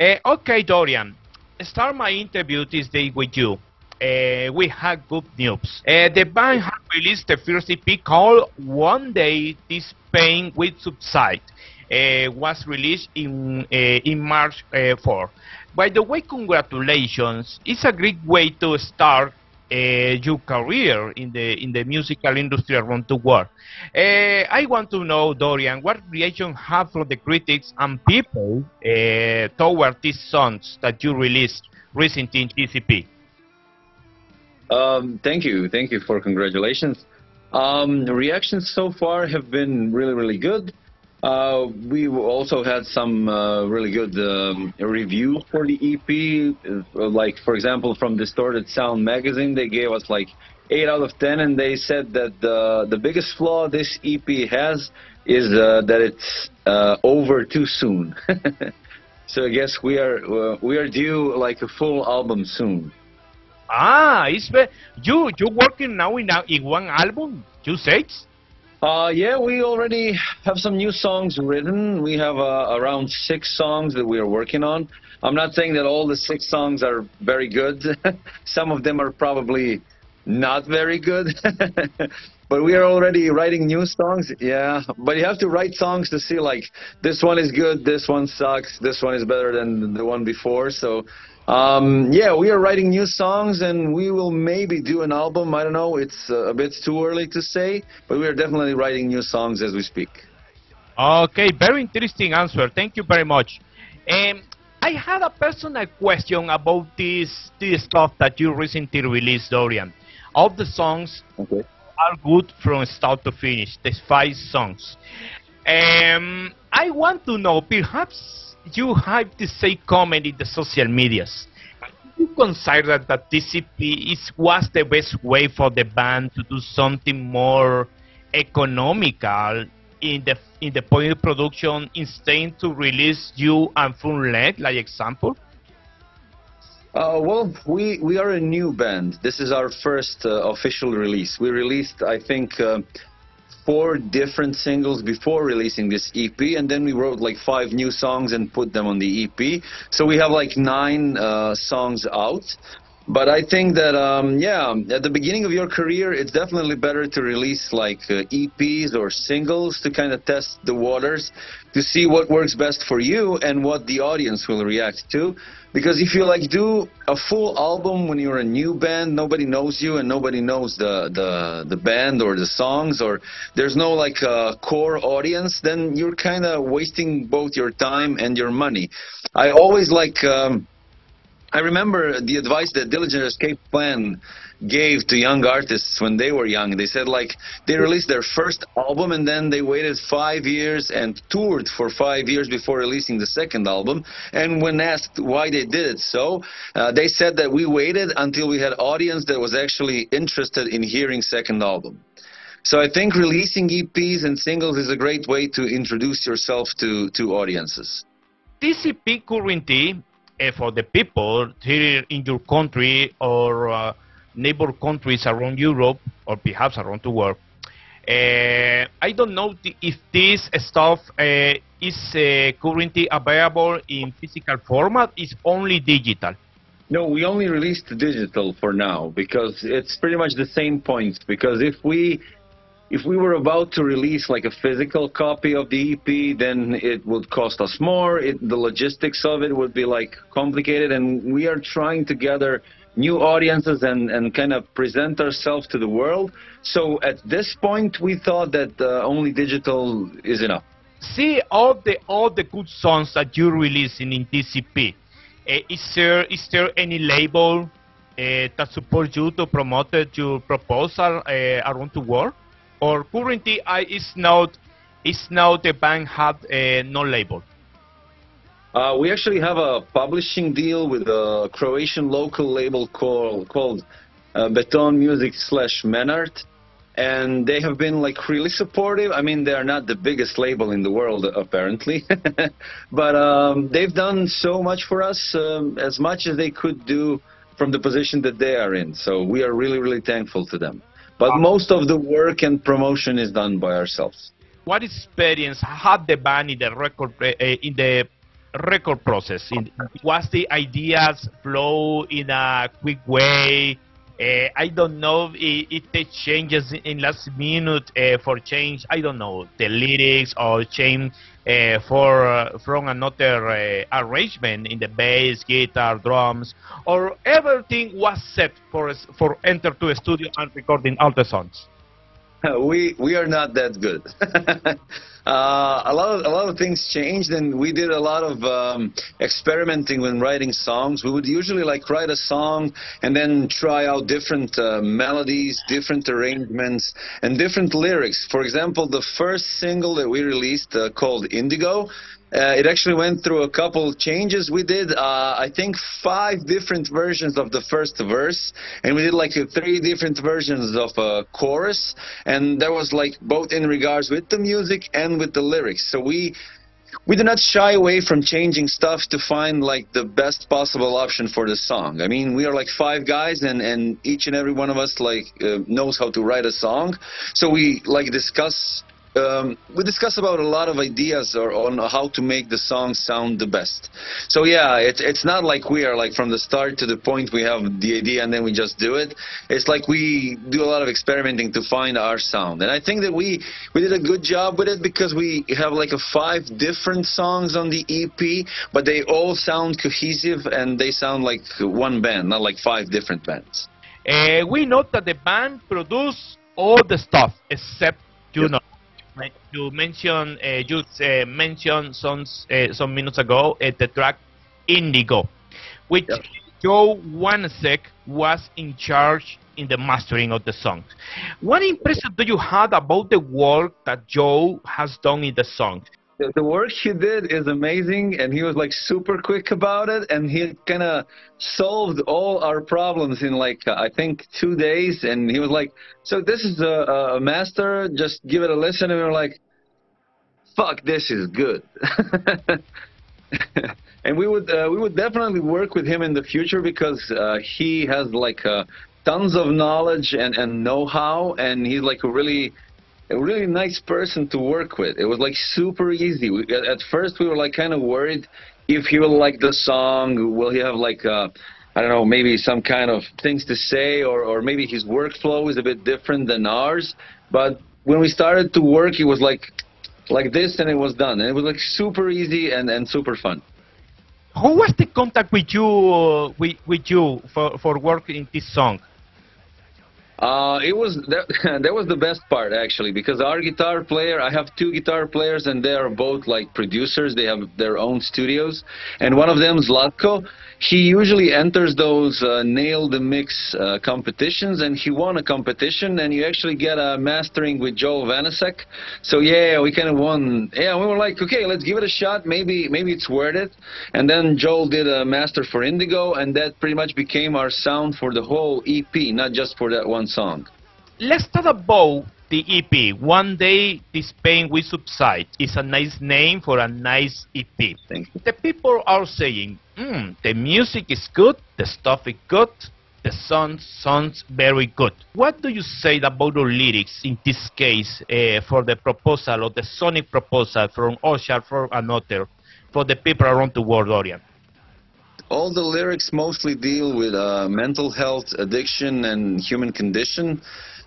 Uh, okay, Dorian. Start my interview this day with you. Uh, we have good news. Uh, the band has released the first EP called One Day This Pain Will Subside. Uh, was released in in March uh, 4. By the way, congratulations! It's a great way to start your career in the in the musical industry around the world. Uh, I want to know, Dorian, what reaction have from the critics and people uh, toward these songs that you released recently in the EP? Um, thank you, thank you for congratulations. Um, reactions so far have been really, really good. Uh, we also had some uh, really good um, reviews for the EP. Uh, like, for example, from Distorted Sound magazine, they gave us like 8 out of 10, and they said that the, the biggest flaw this EP has is uh, that it's uh, over too soon. so I guess we are we are due like a full album soon. Ah, it's you you working now in, in one album? You said? Uh, yeah, we already have some new songs written. We have uh, around six songs that we are working on. I'm not saying that all the six songs are very good. some of them are probably not very good. but we are already writing new songs. Yeah, but you have to write songs to see like this one is good, this one sucks, this one is better than the one before. So um, yeah, we are writing new songs and we will maybe do an album. I don't know. It's uh, a bit too early to say, but we are definitely writing new songs as we speak. Okay, very interesting answer. Thank you very much. Um, I had a personal question about this, this stuff that you recently released, Dorian. All the songs okay. are good from start to finish, the five songs. Um, I want to know, perhaps you have to say comment in the social medias. You consider that the EP is, was the best way for the band to do something more economical in the in the point of production instead to release you and full length, like example? Uh, well, we we are a new band. This is our first uh, official release. We released, I think. Uh, four different singles before releasing this EP, and then we wrote like five new songs and put them on the EP. So we have like nine uh, songs out. But I think that, um, yeah, at the beginning of your career, it's definitely better to release like uh, EPs or singles to kind of test the waters to see what works best for you and what the audience will react to. Because if you like do a full album when you're a new band, nobody knows you and nobody knows the the, the band or the songs or there's no like uh, core audience, then you're kind of wasting both your time and your money. I always like. Um, I remember the advice that Dillinger Escape Plan gave to young artists when they were young. They said like they released their first album and then they waited five years and toured for five years before releasing the second album. And when asked why they did it so, uh, they said that we waited until we had audience that was actually interested in hearing second album. So I think releasing EPs and singles is a great way to introduce yourself to, to audiences. the EP currently uh, for the people here in your country or uh, neighbor countries around Europe or perhaps around the world. Uh, I don't know if this stuff uh, is currently available in physical format. It's only digital. No, we only released digital for now because it's pretty much the same points. Because if we if we were about to release like a physical copy of the EP, then it would cost us more. It, the logistics of it would be like complicated, and we are trying to gather new audiences and, and kind of present ourselves to the world. So at this point, we thought that uh, only digital is enough. See all the all the good songs that you release in, the EP. Uh, is there is there any label uh, that supports you to promote your proposal uh, around the world? Or currently I is not is now the band have uh, no label? Uh, we actually have a publishing deal with a Croatian local label called called uh, Beton Music slash Menart, and they have been like really supportive. I mean, they are not the biggest label in the world apparently, but um, they've done so much for us, um, as much as they could do from the position that they are in. So we are really really thankful to them. But most of the work and promotion is done by ourselves. What experience had the band in the record uh, in the record process? In, was the ideas flow in a quick way? Uh, I don't know if, the changes in last minute uh, for change. I don't know the lyrics or change uh, for from another arrangement in the bass, guitar, drums, or everything was set for for enter to a studio and recording all the songs. we we are not that good. uh, a lot of a lot of things changed, and we did a lot of um, experimenting when writing songs. We would usually like write a song and then try out different uh, melodies, different arrangements, and different lyrics. For example, the first single that we released uh, called Indigo uh, it actually went through a couple changes. We did, uh, I think, five different versions of the first verse, and we did like three different versions of a chorus, and that was like both in regards with the music and with the lyrics. So we we do not shy away from changing stuff to find like the best possible option for the song. I mean, we are like five guys, and and each and every one of us like uh, knows how to write a song. So we like discuss um, we discuss about a lot of ideas or on how to make the song sound the best. So yeah, it's it's not like we are like from the start to the point we have the idea and then we just do it. It's like we do a lot of experimenting to find our sound, and I think that we we did a good job with it because we have like a five different songs on the EP, but they all sound cohesive and they sound like one band, not like five different bands. Uh, we note that the band produced all the stuff except you yep. know you mentioned uh, you uh, mentioned some uh, some minutes ago uh, the track Indigo, which yep. Joe Wanasek was in charge in the mastering of the song. What impression do you have about the work that Joe has done in the song? The, work he did is amazing and he was like super quick about it and he kind of solved all our problems in like uh, i think two days and he was like so this is a, a master just give it a listen and we were like fuck this is good. And we would uh, we would definitely work with him in the future because uh, he has like uh, tons of knowledge and, and know-how and he's like a really a really nice person to work with. It was like super easy. We, at first, we were like kind of worried if he will like the song. Will he have like uh, I don't know, maybe some kind of things to say, or or maybe his workflow is a bit different than ours. But when we started to work, it was like like this, and it was done. And it was like super easy and and super fun. Who was the contact with you uh, with, with you for for work in this song? Uh, it was that, that was the best part actually because our guitar player I have two guitar players and they are both like producers. They have their own studios. And one of them is Zlatko he usually enters those uh, nail the mix uh, competitions and he won a competition and you actually get a mastering with Joel Wanasek. So yeah we kind of won. Yeah we were like okay let's give it a shot. Maybe maybe it's worth it. And then Joel did a master for Indigo and that pretty much became our sound for the whole EP not just for that one song. Let's talk about the EP. One day this pain will subside. It's a nice name for a nice EP. The people are saying, mm, the music is good, the stuff is good, the song sounds very good. What do you say about the lyrics in this case uh, for the proposal or the sonic proposal from Ocean of Another for the people around the world, Dorian? all the lyrics mostly deal with uh, mental health, addiction, and human condition.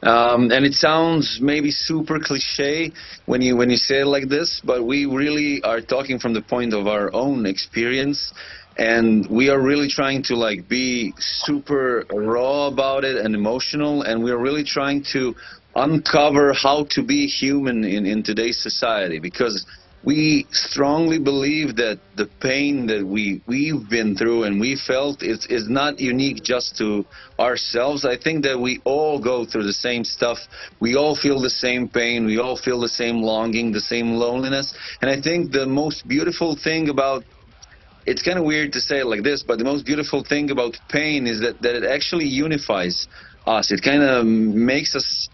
Um, and it sounds maybe super cliche when you when you say it like this, but we really are talking from the point of our own experience, and we are really trying to like be super raw about it and emotional, and we are really trying to uncover how to be human in in today's society because we strongly believe that the pain that we we've been through and we felt is is not unique just to ourselves. I think that we all go through the same stuff. We all feel the same pain. We all feel the same longing, the same loneliness. And I think the most beautiful thing about it's kind of weird to say it like this, but the most beautiful thing about pain is that, that it actually unifies us. It kind of makes us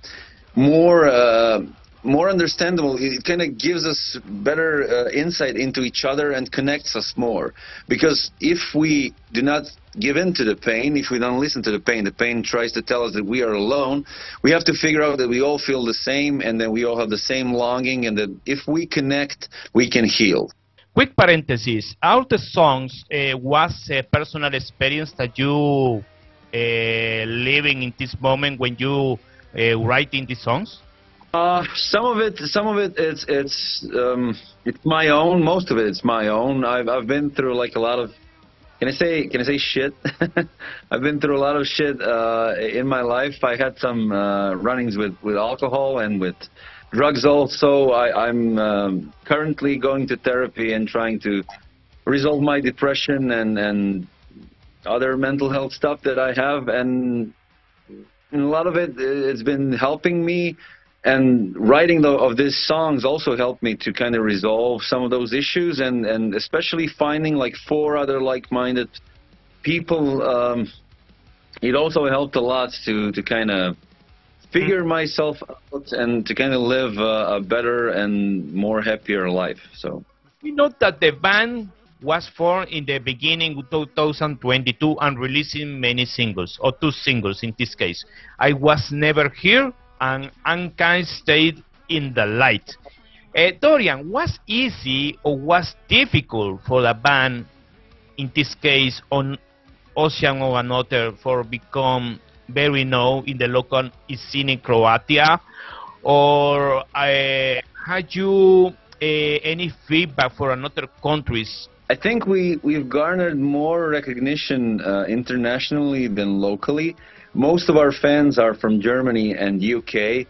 more uh, more understandable. It kind of gives us better uh, insight into each other and connects us more. Because if we do not give in to the pain, if we don't listen to the pain, the pain tries to tell us that we are alone. We have to figure out that we all feel the same and that we all have the same longing and that if we connect, we can heal. quick parenthesis, all the songs uh, was a personal experience that you uh, living in this moment when you uh, writing these songs? Uh, some of it, some of it, it's it's um, it's my own. Most of it, it's my own. I've I've been through like a lot of. Can I say can I say shit? I've been through a lot of shit uh, in my life. I had some uh, runnings with with alcohol and with drugs. Also, I, I'm um, currently going to therapy and trying to resolve my depression and and other mental health stuff that I have, and, and a lot of it it's been helping me. And writing the, of these songs also helped me to kind of resolve some of those issues, and and especially finding like four other like-minded people. Um, it also helped a lot to to kind of figure myself out and to kind of live a, a better and more happier life. So we know that the band was formed in the beginning of 2022 and releasing many singles, or two singles in this case. I Was Never Here and Unkind State in the Light. Uh, Dorian, was easy or was difficult for the band, in this case, on Ocean of Another, for become very known in the local scene in Croatia? Or uh, had you uh, any feedback for another countries I think we, we've garnered more recognition uh, internationally than locally. Most of our fans are from Germany and UK.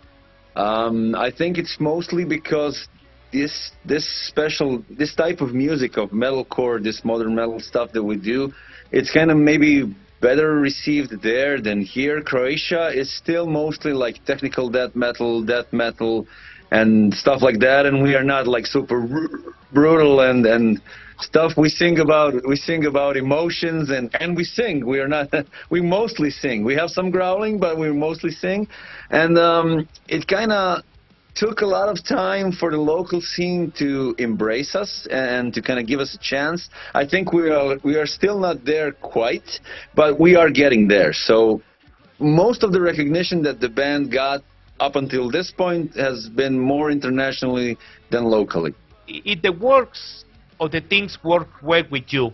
Um, I think it's mostly because this this special this type of music of metalcore, this modern metal stuff that we do, it's kind of maybe better received there than here. Croatia is still mostly like technical death metal, death metal, and stuff like that, and we are not like super brutal and and stuff we sing about we sing about emotions and and we sing. We are not we mostly sing. We have some growling but we mostly sing. And um, it kind of took a lot of time for the local scene to embrace us and to kind of give us a chance. I think we are we are still not there quite but we are getting there. So most of the recognition that the band got up until this point has been more internationally than locally. It the works or the things work well with you.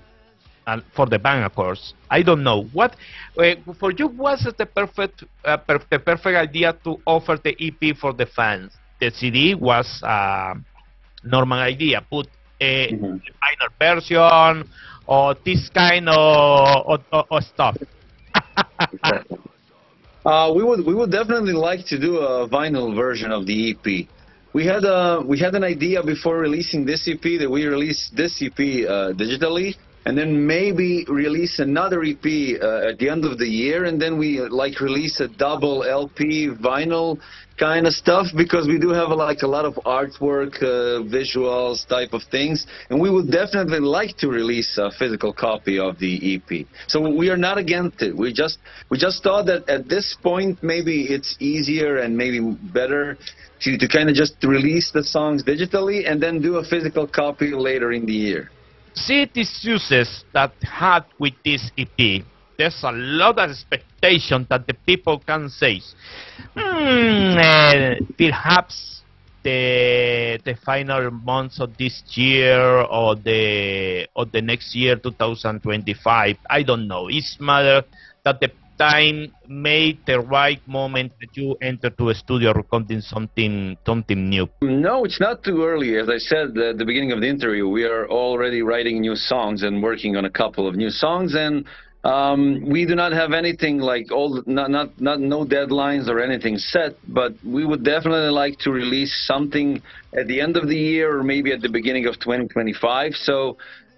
And for the band of course. I don't know. What uh, for you was the perfect uh, per the perfect idea to offer the ep for the fans? The cd was a normal idea. Put a mm -hmm. final version or this kind of, of, of stuff. Uh, we would we would definitely like to do a vinyl version of the ep we had a we had an idea before releasing this EP that we release this EP uh, digitally and then maybe release another EP uh, at the end of the year and then we uh, like release a double LP vinyl kind of stuff because we do have like a lot of artwork uh, visuals type of things. And we would definitely like to release a physical copy of the EP so we are not against it. We just we just thought that at this point maybe it's easier and maybe better to, to kind of just release the songs digitally and then do a physical copy later in the year. See the success that had with this EP. There's a lot of expectation that the people can say, hmm, uh, perhaps the the final months of this year or the or the next year 2025 i don't know it's matter that the time made the right moment that you enter to a studio recording something something new? No, it's not too early. As I said at the beginning of the interview, we are already writing new songs and working on a couple of new songs and um, we do not have anything like all not not not no deadlines or anything set, but we would definitely like to release something at the end of the year or maybe at the beginning of 2025. So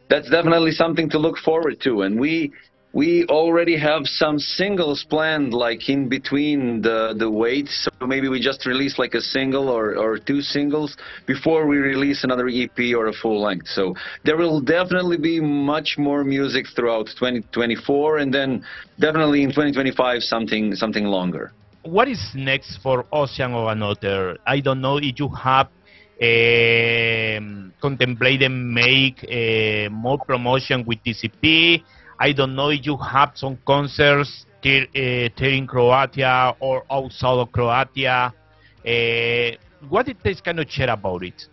that's definitely something to look forward to. And we we already have some singles planned like in between the the waits so maybe we just release like a single or, or two singles before we release another ep or a full length. So there will definitely be much more music throughout 2024 and then definitely in 2025 something something longer. What is next for ocean of another? I don't know if you have um, contemplated make uh, more promotion with the EP I don't know if you have some concerts here, uh, in Croatia or outside of Croatia. Uh, what it is kind of share about it?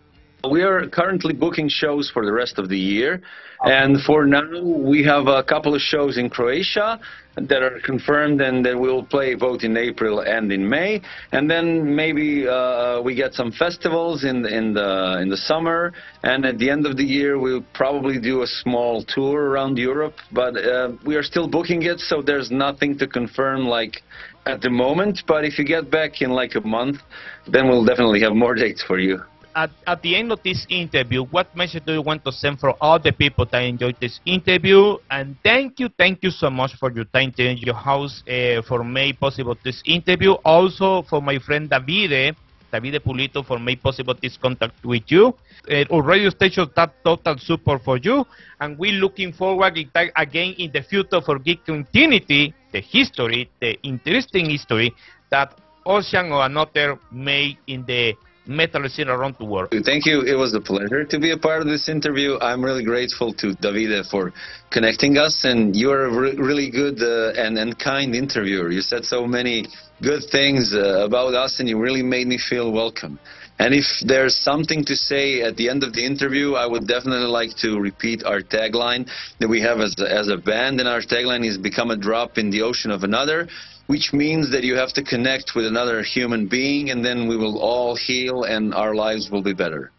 We are currently booking shows for the rest of the year. And for now, we have a couple of shows in Croatia that are confirmed and that we'll play both in April and in May. And then maybe uh, we get some festivals in, in, the, in the summer. And at the end of the year, we'll probably do a small tour around Europe. But uh, we are still booking it, so there's nothing to confirm like at the moment. But if you get back in like a month, then we'll definitely have more dates for you at, at the end of this interview, what message do you want to send for all the people that enjoyed this interview? And thank you, thank you so much for your time in your house uh, for making possible this interview. Also for my friend Davide, Davide Pulito for making possible this contact with you. Uh, our radio station that total support for you. And we're looking forward again in the future for Geek Continuity, the history, the interesting history that Ocean of another made in the metal scene around the world. Thank you. It was a pleasure to be a part of this interview. I'm really grateful to Davide for connecting us, and you're a re really good uh, and, and kind interviewer. You said so many good things uh, about us, and you really made me feel welcome. And if there's something to say at the end of the interview, I would definitely like to repeat our tagline that we have as a, as a band, and our tagline is "Become a drop in the ocean of another." Which means that you have to connect with another human being and then we will all heal and our lives will be better.